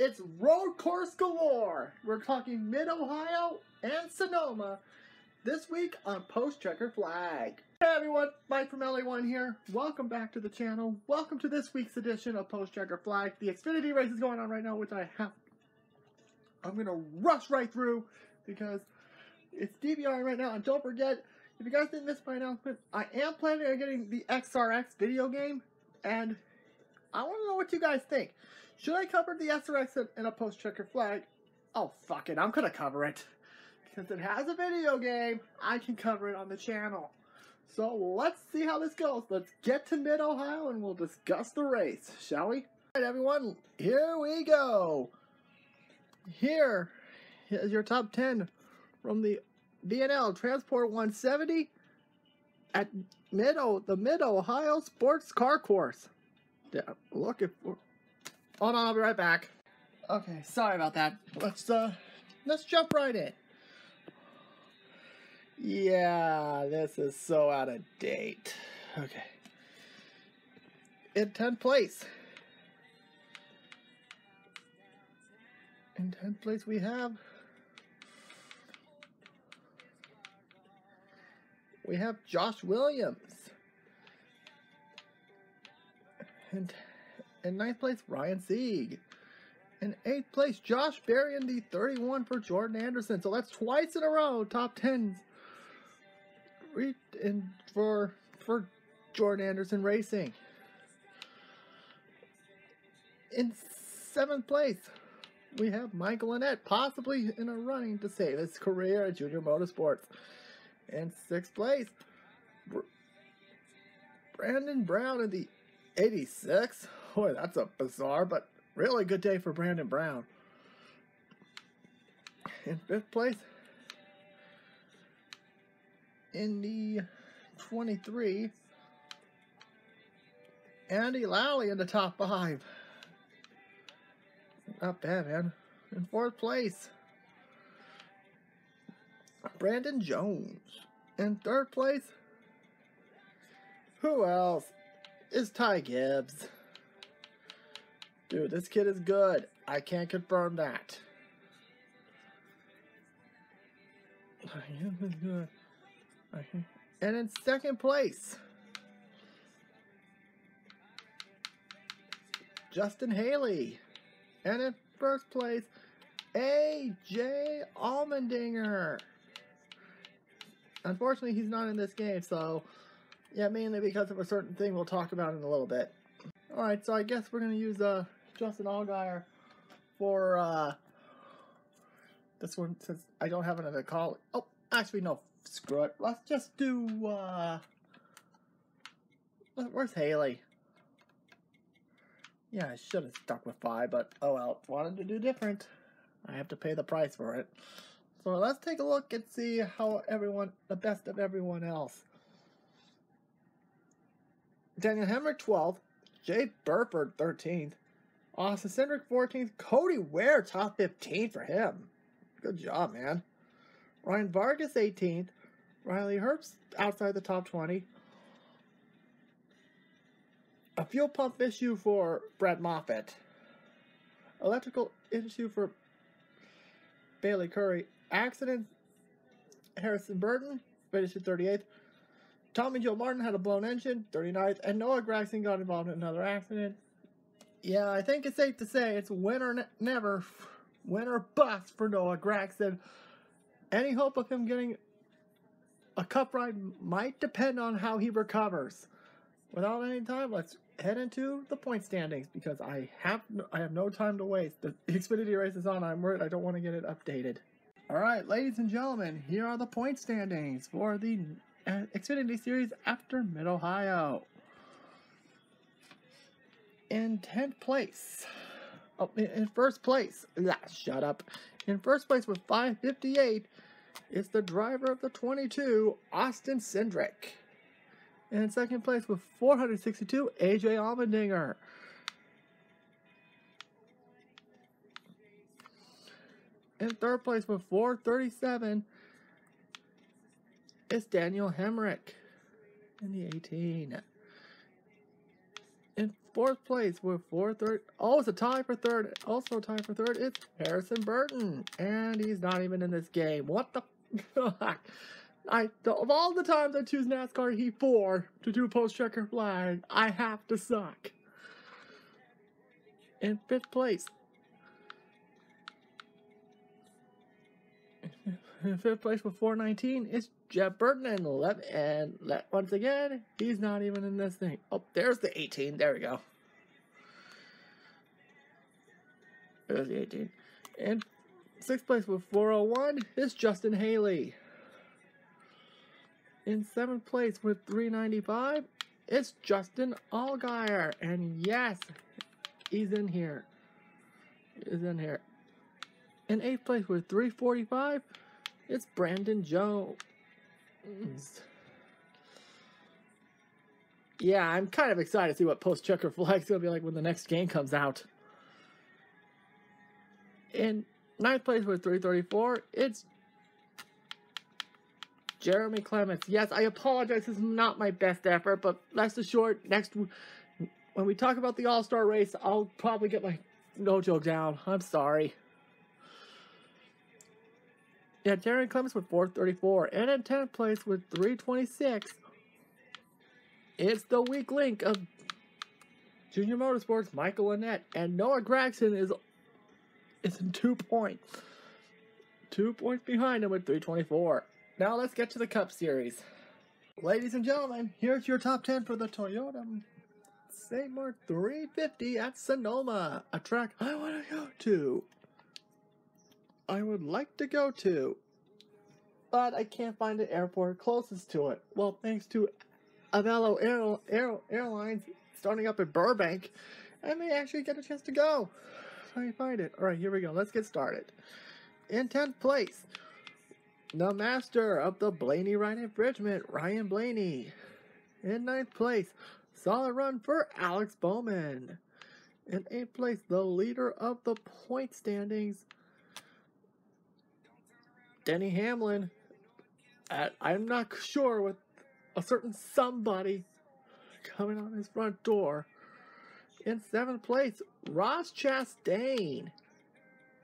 It's road course galore. We're talking Mid Ohio and Sonoma this week on Post Checker Flag. Hey everyone, Mike from LA1 here. Welcome back to the channel. Welcome to this week's edition of Post Checker Flag. The Xfinity race is going on right now, which I have. I'm gonna rush right through because it's DVR right now. And don't forget, if you guys didn't miss my announcement, I am planning on getting the SRX video game, and I want to know what you guys think. Should I cover the SRX in a post checker flag? Oh, fuck it, I'm gonna cover it. Since it has a video game, I can cover it on the channel. So let's see how this goes. Let's get to Mid Ohio and we'll discuss the race, shall we? Alright, everyone, here we go. Here is your top 10 from the B&L Transport 170 at Mid the Mid Ohio Sports Car Course. Yeah, looking for. Hold on, I'll be right back. Okay, sorry about that. Let's uh, let's jump right in. Yeah, this is so out of date. Okay. In 10th place. In 10th place we have we have Josh Williams. And in ninth place, Ryan Sieg. In eighth place, Josh Berry in the 31 for Jordan Anderson. So that's twice in a row, top tens. In for for Jordan Anderson Racing. In seventh place, we have Michael Annett, possibly in a running to save his career at Junior Motorsports. In sixth place, Brandon Brown in the 86. Boy, that's a bizarre but really good day for Brandon Brown. In fifth place, in the 23, Andy Lally in the top five. Not bad, man. In fourth place, Brandon Jones. In third place, who else? Is Ty Gibbs. Dude, this kid is good. I can't confirm that. And in second place, Justin Haley. And in first place, AJ Allmendinger. Unfortunately, he's not in this game, so yeah, mainly because of a certain thing we'll talk about in a little bit. Alright, so I guess we're going to use uh, Justin Allgaier for uh, this one since I don't have another call. Oh, actually, no, screw it. Let's just do, uh, where's Haley? Yeah, I should have stuck with five, but oh well, wanted to do different. I have to pay the price for it. So let's take a look and see how everyone, the best of everyone else. Daniel Hemric 12th, Jade Buford 13th, Austin Cindric 14th, Cody Ware top 15 for him. Good job, man. Ryan Vargas 18th, Riley Herbst outside the top 20. A fuel pump issue for Brett Moffitt. Electrical issue for Bayley Currey. Accident Harrison Burton, finished 38th. Tommy Joe Martin had a blown engine, 39th, and Noah Gragson got involved in another accident. Yeah, I think it's safe to say it's win or ne never, win or bust for Noah Gragson. Any hope of him getting a cup ride might depend on how he recovers. Without any time, let's head into the point standings because I have no, I have no time to waste. The Xfinity race is on. I'm worried I don't want to get it updated. All right, ladies and gentlemen, here are the point standings for the Xfinity Series after Mid Ohio. In 10th place, oh, in first place, shut up. In first place with 558 is the driver of the 22, Austin Cindric. In second place with 462, AJ Allmendinger. In third place with 437 it's Daniel Hemric in the 18. In fourth place with four third. Oh, it's a tie for third. Also a tie for third. It's Harrison Burton, and he's not even in this game. What the fuck? I of all the times I choose NASCAR Heat 4 to do post checker flag, I have to suck. In fifth place. In fifth place with 419 is Jeb Burton and 11 and let, once again he's not even in this thing. Oh, there's the 18. There we go. There's the 18. In sixth place with 401 is Justin Haley. In seventh place with 395, it's Justin Allgaier. And yes, he's in here. He's in here. In eighth place with 345, it's Brandon Jones. Yeah, I'm kind of excited to see what post checker flag's gonna be like when the next game comes out. In ninth place with 334, it's Jeremy Clements. Yes, I apologize. This is not my best effort, but rest assured, next when we talk about the All Star race, I'll probably get my no joke down. I'm sorry. Yeah, Jeremy Clements with 434, and in 10th place with 326. It's the weak link of Junior Motorsports, Michael Annett, and Noah Gragson is is in two points. Two points behind him with 324. Now let's get to the Cup Series. Ladies and gentlemen, here's your top 10 for the Toyota Save Mart 350 at Sonoma, a track I want to go to. I would like to go to, but I can't find an airport closest to it. Well, thanks to Avelo Air, Air, Airlines starting up in Burbank, I may actually get a chance to go. Try and find it. Alright, here we go. Let's get started. In 10th place, the master of the Blaney Ryan Infringement, Ryan Blaney. In ninth place, solid run for Alex Bowman. In eighth place, the leader of the point standings, Denny Hamlin. At, I'm not sure with a certain somebody coming on his front door. In seventh place, Ross Chastain.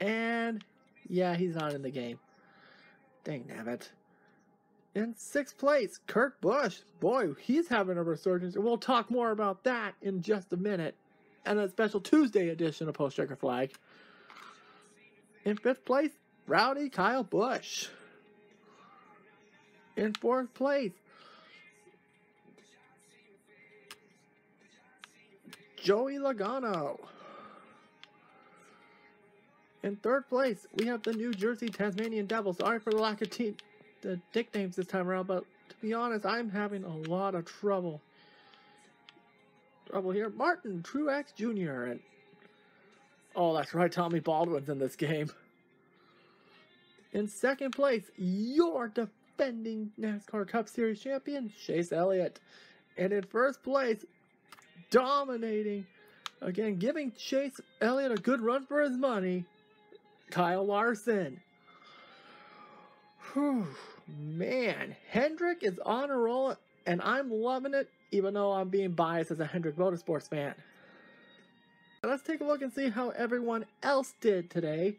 And yeah, he's not in the game. Dang nabbit. In sixth place, Kurt Busch. Boy, he's having a resurgence. We'll talk more about that in just a minute. And a special Tuesday edition of Post Checker Flag. In fifth place, Rowdy Kyle Busch. In fourth place, Joey Logano. In third place, we have the New Jersey Tasmanian Devil. Sorry for the lack of te- the nicknames this time around, but to be honest, I'm having a lot of trouble. Trouble here. Martin Truex Jr. and oh, that's right, Tommy Baldwin's in this game. In second place, your defending NASCAR Cup Series champion, Chase Elliott. And in first place, dominating, again, giving Chase Elliott a good run for his money, Kyle Larson. Whew, man, Hendrick is on a roll, and I'm loving it, even though I'm being biased as a Hendrick Motorsports fan. Let's take a look and see how everyone else did today.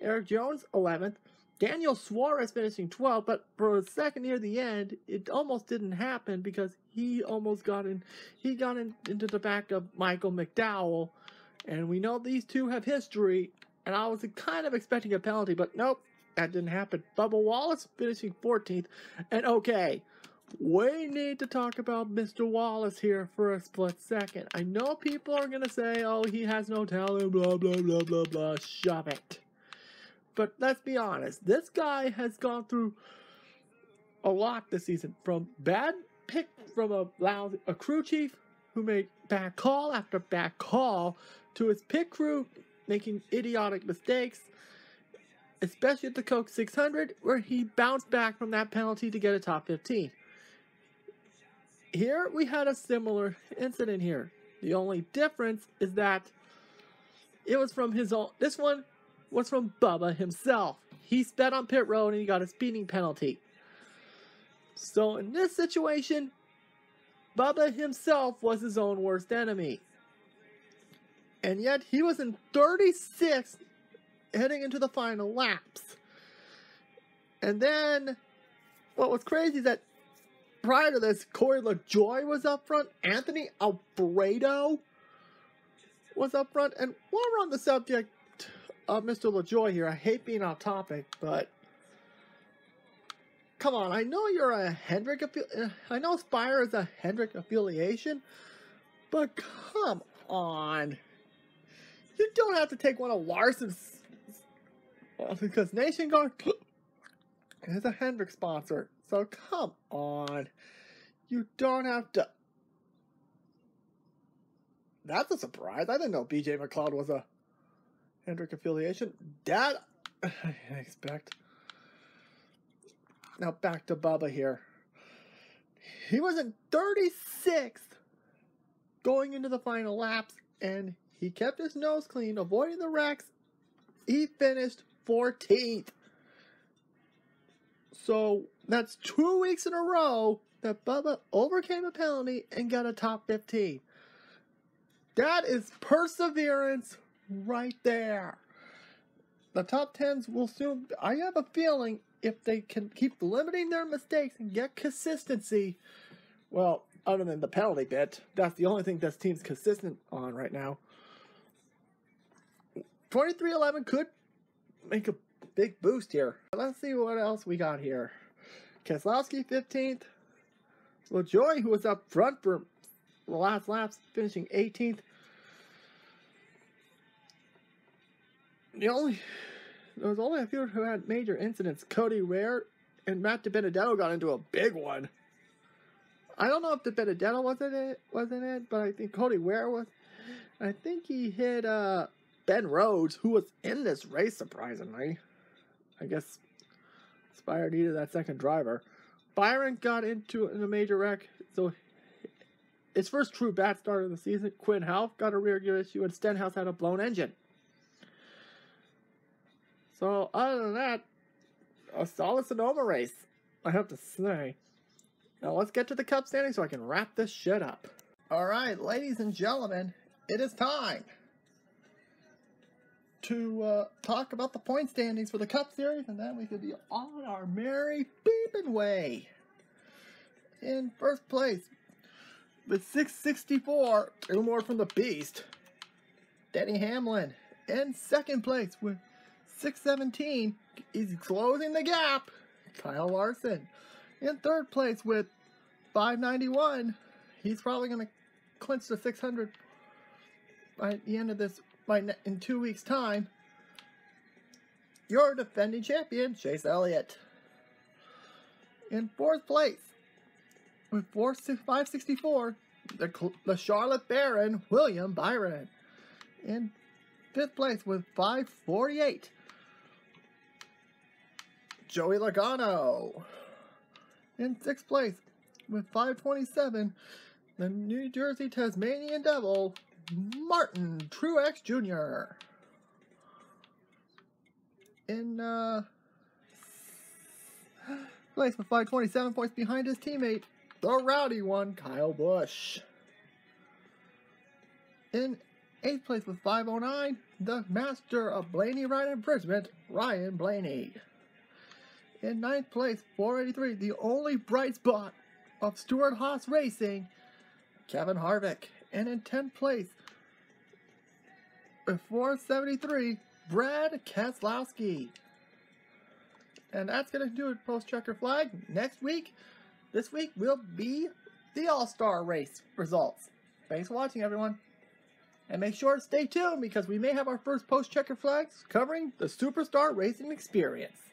Erik Jones, 11th. Daniel Suarez finishing 12th, but for a second near the end, it almost didn't happen because he almost got in. He got in, into the back of Michael McDowell, and we know these two have history and I was kind of expecting a penalty, but nope, that didn't happen. Bubba Wallace finishing 14th. And okay, we need to talk about Mr. Wallace here for a split second. I know people are going to say, oh, he has no talent, blah, blah, blah, blah, blah. Shove it. But let's be honest, this guy has gone through a lot this season. From bad pick from a a crew chief who made bad call after bad call to his pit crew making idiotic mistakes, especially at the Coke 600, where he bounced back from that penalty to get a top 15. Here we had a similar incident here. The only difference is that it was from his own. This one was from Bubba himself. He sped on pit road and he got a speeding penalty. So in this situation, Bubba himself was his own worst enemy. And yet he was in 36th heading into the final laps. And then what was crazy is that prior to this, Corey LaJoie was up front, Anthony Alfredo was up front, and while we're on the subject Oh, of Mr. LaJoie here, I hate being off topic, but come on, I know you're a Hendrick, uh, I know Spire is a Hendrick affiliation, but come on. You don't have to take one of Larson's, uh, because Nation Guard is a Hendrick sponsor, so come on. You don't have to. That's a surprise. I didn't know BJ McLeod was a Hendrick affiliation. That I expect. Now back to Bubba here. He was in 36th going into the final laps, and he kept his nose clean, avoiding the wrecks. He finished 14th. So that's two weeks in a row that Bubba overcame a penalty and got a top 15. That is perseverance right there. The top 10s will soon, I have a feeling if they can keep limiting their mistakes and get consistency, well, other than the penalty bit, that's the only thing this team's consistent on right now. 2311 could make a big boost here. Let's see what else we got here. Keselowski 15th. LaJoie, who was up front for the last laps, finishing 18th. The only there was only a few who had major incidents. Cody Ware and Matt DiBenedetto got into a big one. I don't know if DiBenedetto wasn't it wasn't it, but I think Cody Ware was. I think he hit uh, Ben Rhodes, who was in this race surprisingly. I guess Spire needed that second driver. Byron got into in a major wreck, so his first true bad start of the season. Quinn Houff got a rear gear issue, and Stenhouse had a blown engine. So other than that, a solid Sonoma race, I have to say. Now let's get to the cup standing so I can wrap this shit up. Alright, ladies and gentlemen, it is time to uh, talk about the point standings for the Cup Series, and then we could be on our merry beeping way. In first place, with 664, two more from the Beast, Denny Hamlin. In second place with 617, he's closing the gap, Kyle Larson. In third place with 591, he's probably going to clinch the 600 by the end of this by in two weeks' time, your defending champion, Chase Elliott. In fourth place, with 564, the, the Charlotte Baron, William Byron. In fifth place with 548, Joey Logano. In sixth place with 527, the New Jersey Tasmanian Devil, Martin Truex Jr. In uh, place with 527 points behind his teammate, the rowdy one, Kyle Busch. In 8th place with 509, the master of Blaney Ride Imprisonment, Ryan Blaney. In 9th place, 483, the only bright spot of Stewart-Haas Racing, Kevin Harvick. And in 10th place, 473, Brad Keselowski. And that's going to do it, Post Checker Flag. Next week, this week will be the All-Star Race results. Thanks for watching, everyone. And make sure to stay tuned because we may have our first Post Checker Flags covering the Superstar Racing Experience.